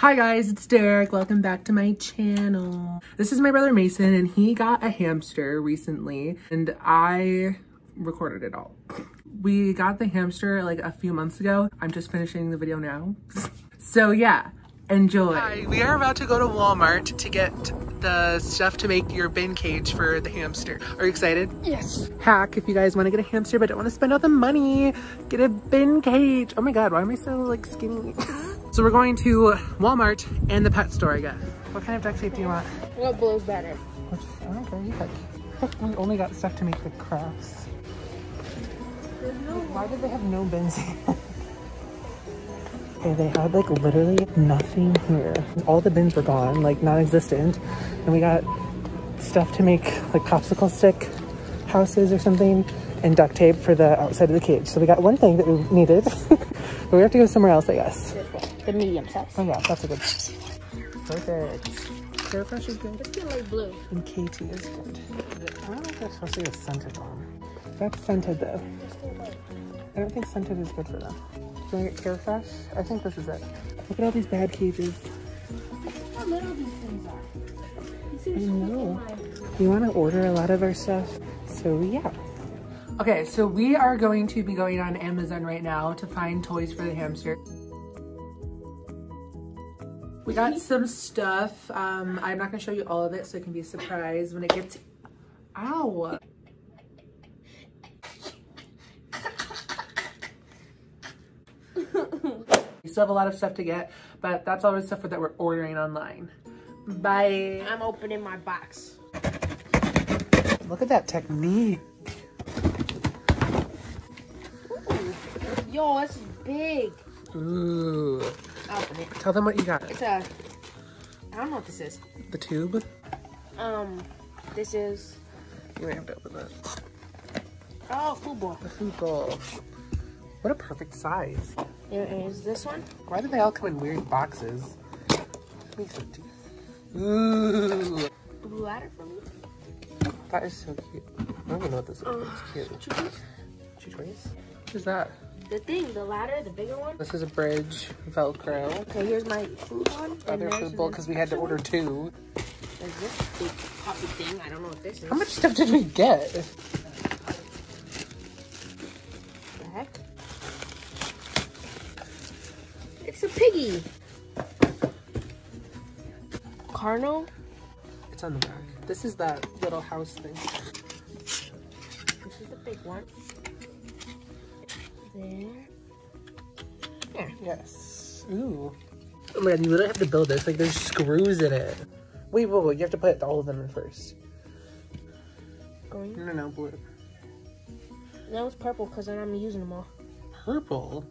Hi guys, it's Derek. Welcome back to my channel. This is my brother Mason and he got a hamster recently and I recorded it all. We got the hamster like a few months ago. I'm just finishing the video now. so yeah, enjoy. Hi, we are about to go to Walmart to get the stuff to make your bin cage for the hamster. Are you excited? Yes. Hack if you guys want to get a hamster but don't want to spend all the money, get a bin cage. Oh my god, why am I so like skinny? So we're going to Walmart and the pet store, I guess. What kind of duct tape do you want? What blows better? Which, I don't care, you pick. We only got stuff to make the crafts. No Why did they have no bins here? okay, they had like literally nothing here. All the bins were gone, like non-existent. And we got stuff to make like popsicle stick houses or something and duct tape for the outside of the cage. So we got one thing that we needed, but we have to go somewhere else, I guess. The medium size. Oh yeah, that's a good. Perfect. Carefresh is good. Let's get like blue. And Kaytee is good. I don't know if they're supposed to get scented on. That's scented though. I don't think scented is good for them. Do you want to get Carefresh? I think this is it. Look at all these bad cages. How little these things are. You see, I there's know. We want to order a lot of our stuff. So yeah. Okay, so we are going to be going on Amazon right now to find toys for the hamster. We got some stuff. Um, I'm not gonna show you all of it so it can be a surprise when it gets, ow. we still have a lot of stuff to get, but that's all the stuff that we're ordering online. Bye. I'm opening my box. Look at that technique. Ooh. Yo, this is big. Ooh. It. Tell them what you got. It's a, I don't know what this is. The tube? Um, this is, You have to open that. oh, food ball. The food bowl. What a perfect size. There is this one. Why do they all come in weird boxes? Makes do- Ooh. Blue ladder for me. That is so cute. I don't even know what this is. It's cute. Two toys? What is that? The thing, the ladder, the bigger one. This is a bridge, Velcro. Okay, here's my food one. Other food bowl because we had to order two. There's this big poppy thing. I don't know what this is. How much stuff did we get? the heck? It's a piggy. Carno. It's on the back. This is that little house thing. This is the big one. There. Yeah. Yes. Ooh. Oh my god, you literally have to build this. Like, there's screws in it. Wait, wait, wait. You have to put all of them in first. Going. No, no, no, blue. That was purple because then I'm using them all. Purple?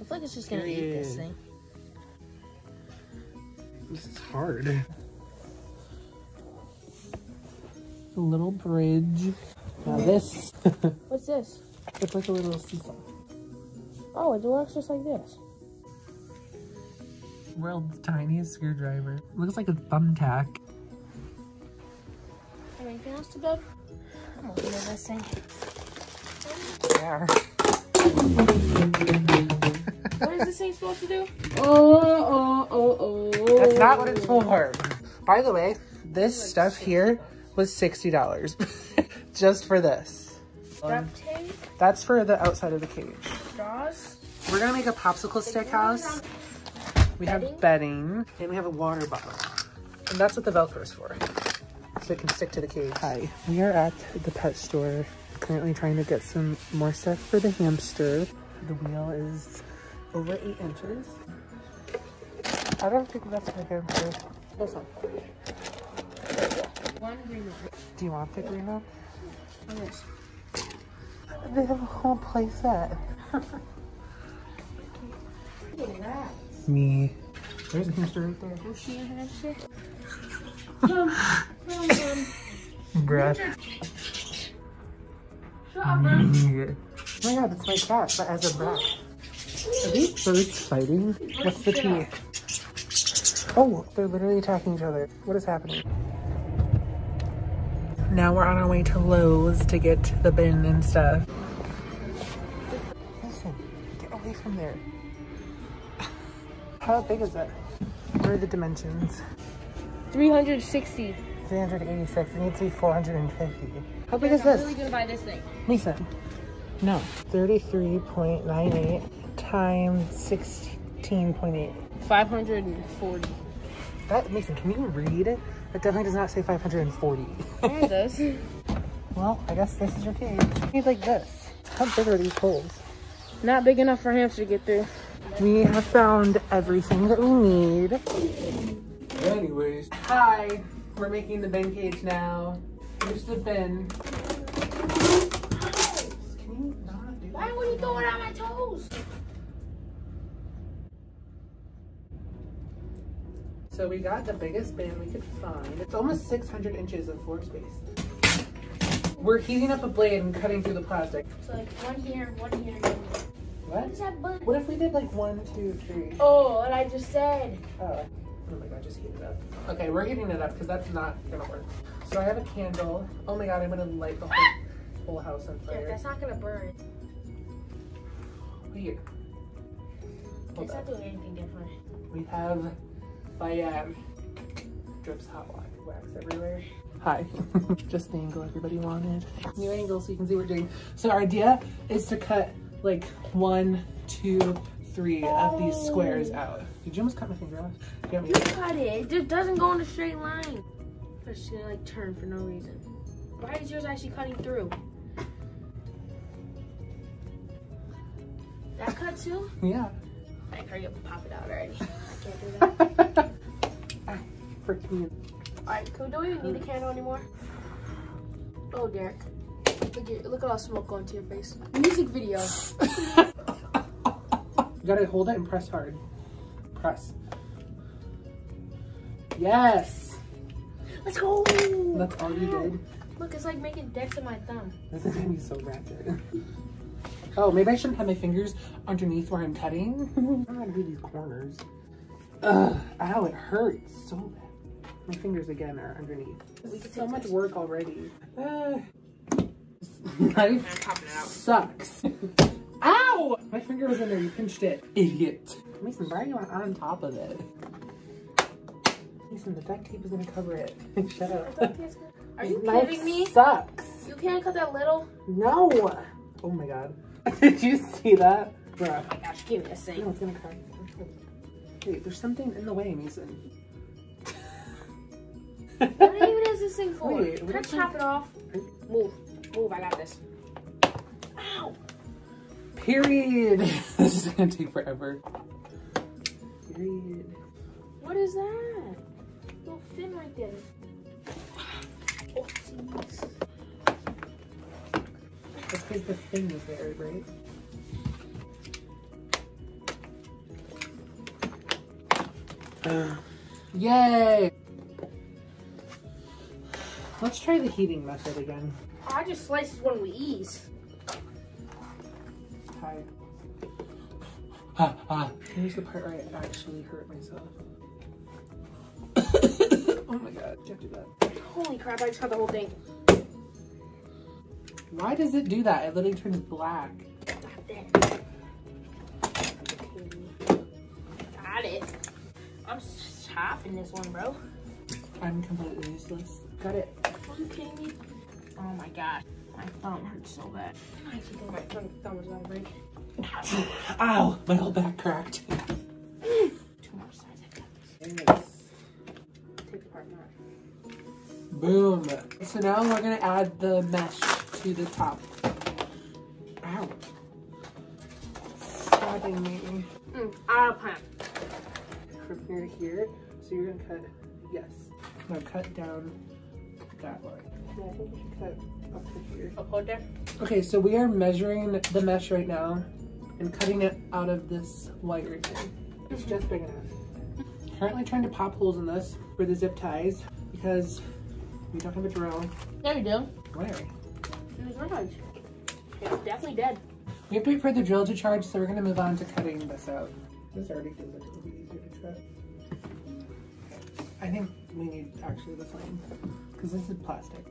I feel like it's just gonna eat this thing. This is hard. A little bridge. Now this. What's this? it's like a little seesaw. Oh, it works just like this. World's tiniest screwdriver. Looks like a thumbtack. Anything else to build? I'm opening this thing. Yeah. what is this thing supposed to do? Oh, oh, oh, oh. That's not what it's for. By the way, this stuff here was $60 just for this. Duct tape, That's for the outside of the cage. Straws. We're gonna make a popsicle stick house. We have bedding and we have a water bottle. And that's what the Velcro is for. So it can stick to the cage. Hi, we are at the pet store. Currently trying to get some more stuff for the hamster. The wheel is over eight inches. I don't think that's my hamster. This one. One green one. Do you want the green one? And this. They have a whole play set. Me. There's a hamster right there. Was she a hamster? Bruh. Shut up, bro. Mm-hmm. Oh my god, it's my cat, but as a brat. Are these birds fighting? What's the tea? Oh, they're literally attacking each other. What is happening? Now we're on our way to Lowe's to get the bin and stuff. There. How big is that? What are the dimensions? 360. 386. It needs to be 450. How big Yes, is I'm this? really gonna buy this thing. Mason. No. 33.98 times 16.8. 540. That, Mason, can you read? it? That definitely does not say 540. Yeah, it does. well, I guess this is your cage. You need like this. How big are these holes? Not big enough for a hamster to get through. We have found everything that we need. Anyways. Hi. We're making the bin cage now. Here's the bin. Can you Why would you throw it on my toes? So we got the biggest bin we could find. It's almost 600 inches of floor space. We're heating up a blade and cutting through the plastic. So like one here, one here, and one here. What What? is that button? What if we did like one, two, three? Oh, what I just said. Oh, oh my god, just heat it up. Okay, we're heating it up because that's not gonna work. So I have a candle. Oh my god, I'm gonna light the whole, whole house on fire. Yeah, that's not gonna burn. Wait. Hold It's up. not doing anything different. We have fire. Drips hot wax, wax everywhere. Hi. Just the angle everybody wanted. New angle so you can see what we're doing. So our idea is to cut like one, two, three of these squares out. Did you almost cut my finger off? You You cut it. It just doesn't go in a straight line. It's just gonna like turn for no reason. Why is yours actually cutting through? That cut too? Yeah. Like, hurry up and pop it out already. I can't do that. Ah, Freaking. Alright, we don't even need a candle anymore? Oh, Derek. Look at, look at all the smoke going to your face. Music video. You gotta hold it and press hard. Press. Yes! Let's go! That's all you did. Look, it's like making decks in my thumb. This is gonna be so ratchet. Oh, maybe I shouldn't have my fingers underneath where I'm cutting. I don't know how to do these corners. Ugh, ow, it hurts so bad. My fingers again are underneath. We This can is so much work already. Uh, I'm knife popping it out. sucks. Ow! My finger was in there, you pinched it. Idiot. Mason, why are you on, on top of it? Mason, the duct tape is gonna cover it. Shut up. Are you knife kidding me? Sucks. You can't cut that little? No. Oh my god. Did you see that? Bruh. Oh my gosh, give me this No, thing. it's gonna crack. Wait, there's something in the way, Mason. What even is this thing for? Wait, Can what I is chop it off? Move. Move, I got this. Ow! Period. this is gonna take forever. Period. What is that? Little fin right there. Oh, jeez. That's because the thing is there, right? Uh, yay! Let's try the heating method again. I just sliced one with ease. Hi. Ah, ah. Here's the part where I actually hurt myself. oh my god, can't do that. Holy crap, I just cut the whole thing. Why does it do that? It literally turns black. Got it. I'm chopping this one, bro. I'm completely useless. Got it. Are you kidding me? Oh my god. My thumb hurts so bad. I think my thumb, thumb is gonna break. Ow! My whole back cracked. Two more sides. I got this. Take apart now. Boom. So now we're gonna add the mesh to the top. Ow. Stabbing me. Mm, out of plan. From here to here. So you're gonna cut, yes. Now cut down that way. Yeah, I think you should cut up to here. There. Okay, so we are measuring the mesh right now and cutting it out of this wire thing. It's just big enough. Currently trying to pop holes in this for the zip ties because we don't have a drill. There we go. Where? It. It's definitely dead. We have to wait for the drill to charge, so we're gonna move on to cutting this out. This already feels like it'll be easier to cut. I think we need actually this line because this is plastic.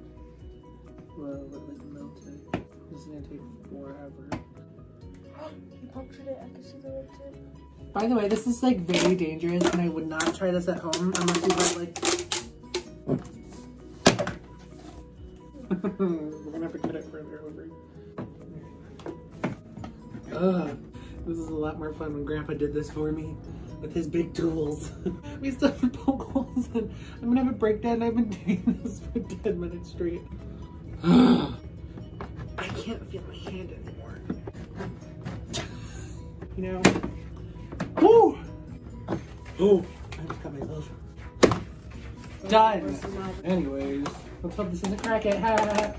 Well, it like melted. This is gonna take forever. You punctured it. I can see the red tip. By the way, this is like very dangerous and I would not try this at home unless you have like... We're gonna have to cut it further over. Ugh, this is a lot more fun when Grandpa did this for me with his big tools. we still have poke holes and I'm gonna have a breakdown. I've been doing this for 10 minutes straight. I can't feel my hand anymore. You know? Woo! Oh, I just cut myself. Done. Anyways, let's hope this isn't crack it. Ha.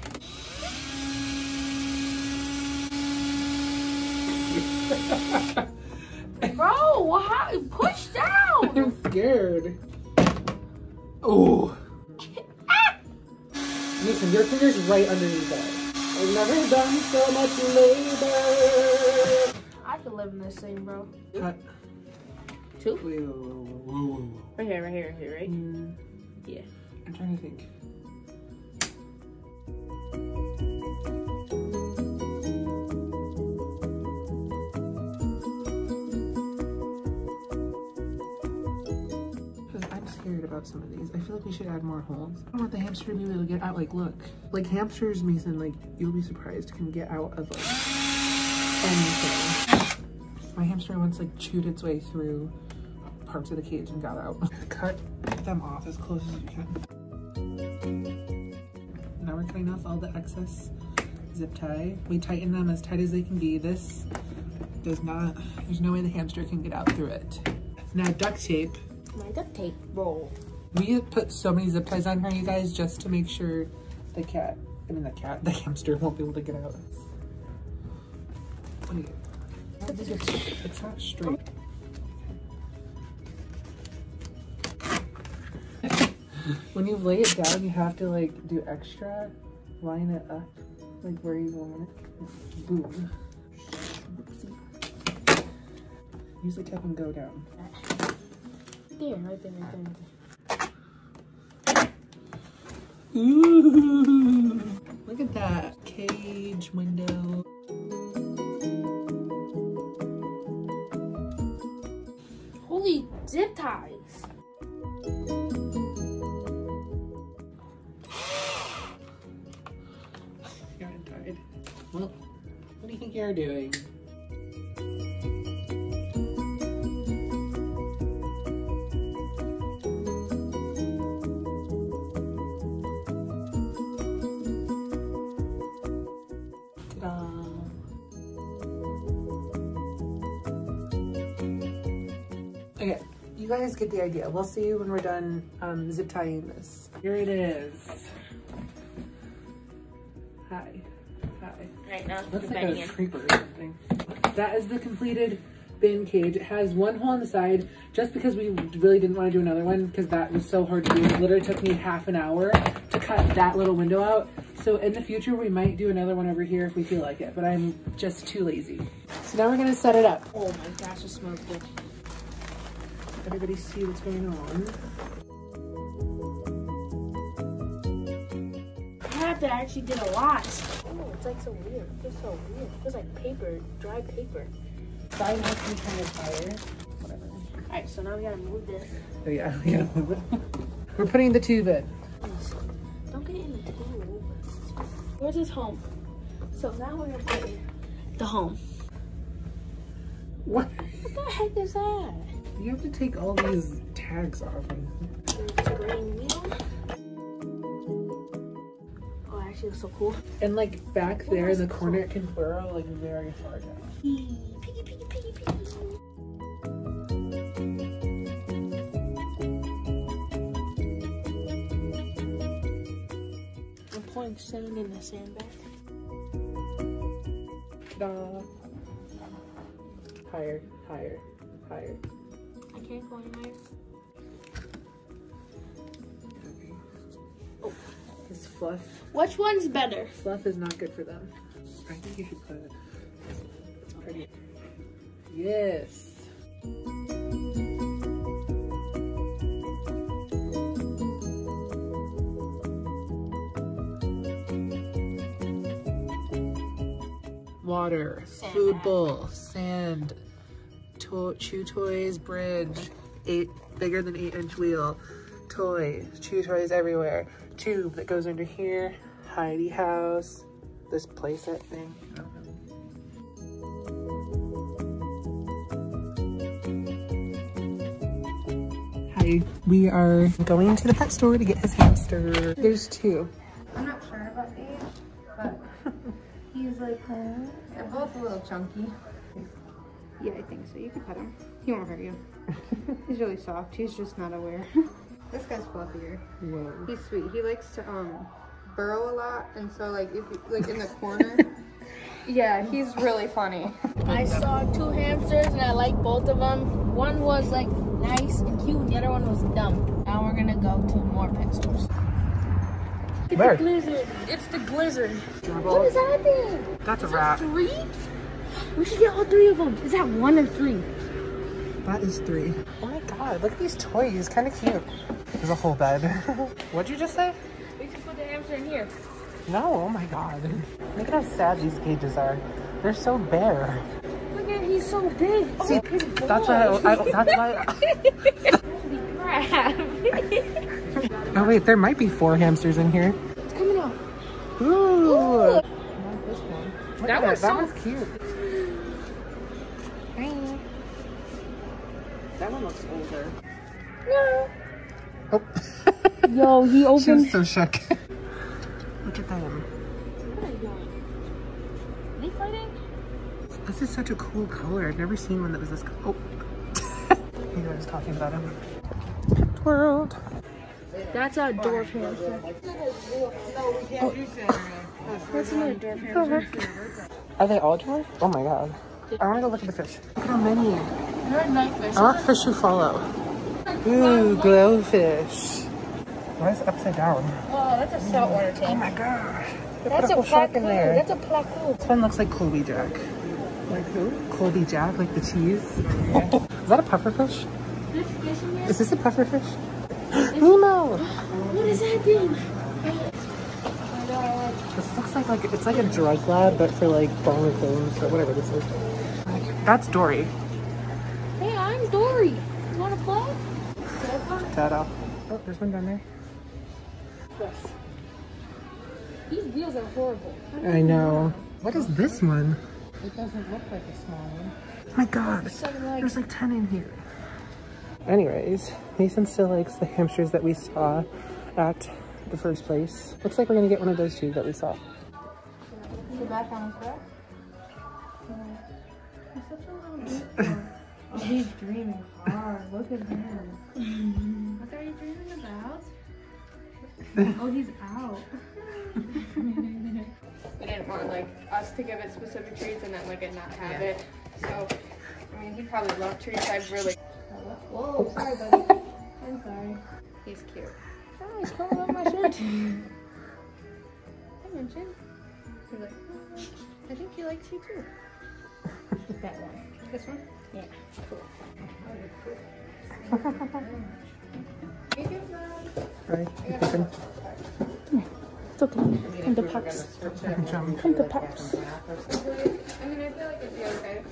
Bro, how push down? I'm scared. Oh. Listen, your finger's right underneath that. I've never done so much labor. I could live in this thing, bro. Cut. Two? Wait, whoa, whoa, whoa. Right here, right here, right here, right? Mm, Yeah. I'm trying to think. I'm scared about some of these. I feel like we should add more holes. I don't want the hamster to be able to get out. Like, look. Like, hamsters, Mason, like, you'll be surprised, can get out of, like, anything. My hamster once, like, chewed its way through parts of the cage and got out. Cut them off as close as you can. Now we're cutting off all the excess zip tie. We tighten them as tight as they can be. This does not, there's no way the hamster can get out through it. Now duct tape. My duct tape roll. We put so many zip ties on her, you guys, just to make sure the cat, I mean the cat, the hamster won't be able to get out. Do you, it's not straight. when you lay it down, you have to like do extra, line it up, like where you want it. Boom. Use the tip and go down. There, right there, right there. Ooh, look at that cage window. Holy zip ties. You're tired. Well, what do you think you're doing? Get the idea. We'll see you when we're done um, zip tying this. Here it is. Hi. Hi. Alright, now let's Looks like a again. creeper or something. That is the completed bin cage. It has one hole on the side just because we really didn't want to do another one because that was so hard to do. It literally took me half an hour to cut that little window out. So in the future, we might do another one over here if we feel like it, but I'm just too lazy. So now we're gonna set it up. Oh my gosh, it smells good. Everybody see what's going on. Crap, that actually did a lot. Oh, it's like so weird. It's so weird. It's like paper, dry paper. Side has to be kind of higher. Whatever. Alright, so now we gotta move this. Oh yeah, yeah. We're putting the tube in. Don't get it in the tube. Where's his home? So now we're gonna put in the home. What? What the heck is that? You have to take all these tags off. The green wheel. Oh, actually looks so cool. And like back there in the corner, it can burrow like very far down. Piggy, piggy, piggy, piggy, piggy. I'm pouring sand in the sandbag. Ta-da! Higher, higher, higher. I can't go any higher. This fluff, Which one's better? fluff is not good for them. I think you should put it. It's pretty. Yes. Water, Sand food bag. bowl, sand, to chew toys bridge, eight bigger than eight inch wheel, toys, chew toys everywhere, tube that goes under here, hidey house, this playset thing. I don't know. Hi, we are going to the pet store to get his hamster. There's two. I'm not sure about age, but he's like, hmm. they're both a little chunky. Yeah, I think so. You can pet him. He won't hurt you. he's really soft. He's just not aware. this guy's fluffier. Whoa. He's sweet. He likes to um burrow a lot, and so like if you, like in the corner. yeah, he's really funny. I saw two hamsters and I like both of them. One was like nice and cute, and the other one was dumb. Now we're gonna go to more pet stores. It's Where? the blizzard. It's the blizzard. What Dribble. that thing? That's a Is that rat. three? We should get all three of them. Is that one or three? That is three. Oh my god, look at these toys. Kind of cute. There's a whole bed. What'd you just say? We should put the hamster in here. No, oh my god. Look at how sad these cages are. They're so bare. Look at he's so big. See, oh, that's why I, I, that's why. Crap. Oh wait, there might be four hamsters in here. it's coming out. Ooh. Ooh. Not this one. Look That at one's that so- one's cute. That one looks older. No. Oh. Yo, he she was opened. so shook. Look at them. What are you doing? Are they fighting? This is such a cool color. I've never seen one that was this cool. Oh. you guys talking about him. World. That's a dwarf hamster. Oh. That's another dwarf hamster. Are they all dwarf? Oh my god. I want to go look at the fish. Look how many. They're a night fish. I want fish to follow. Ooh, GloFish. Why is it upside down? Oh, that's a saltwater tank. Oh my gosh. They That's put a whole shark in there. That's a placoon. This one looks like Colby Jack. Like who? Colby Jack, like the cheese. is that a pufferfish? There's fish in here. Is this a pufferfish? Nemo! What is that thing? This looks like like it's like a drug lab, but for like barnacles or whatever this is. That's Dory. Hey, I'm Dory. You wanna play? Dada. Oh, there's one down there. Yes. These wheels are horrible. I know. What is this one? It doesn't look like a small one. Oh my god. Seven. There's like 10 in here. Anyways, Mason still likes the hamsters that we saw at the first place. Looks like we're gonna get one of those two that we saw. The background is He's such a little beast. Oh, he's dreaming hard. Look at him. What are you dreaming about? Oh, he's out. we didn't want like us to give it specific treats and then like it not have it. So, I mean, he probably loved treats. I really. Whoa, sorry, buddy. I'm sorry. He's cute. Oh, he's crawling on my shirt. I mentioned. He's like, I think he likes you too. that one. This one? Yeah. Right? Open. It's okay. Come to Pops. Come to Pops. I mean, I feel like it'd be okay.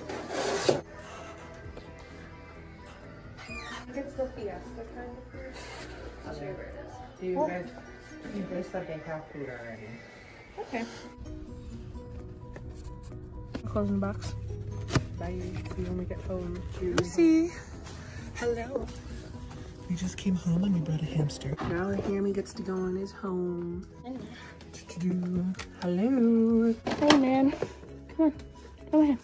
It's the Fiesta kind of fruit. I'll show you where it is. You guys, you guys they have food already. Okay. Closing the box. Bye. See you when we get home. Lucy. Hello. We just came home and we brought a hamster. Now the hammy gets to go on his home. Do-do-do. Hello. Hey, man. Come on. Come ahead.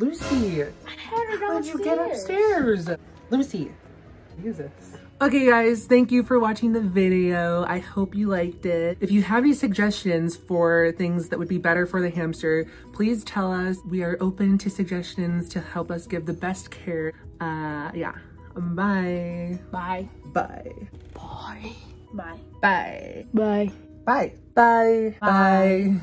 Lucy, I had her how did you get upstairs? Lucy, use this. Okay guys, thank you for watching the video. I hope you liked it. If you have any suggestions for things that would be better for the hamster, please tell us. We are open to suggestions to help us give the best care. Uh, yeah. Bye. Bye. Bye. Bye. Bye. Bye. Bye. Bye. Bye. Bye. Bye.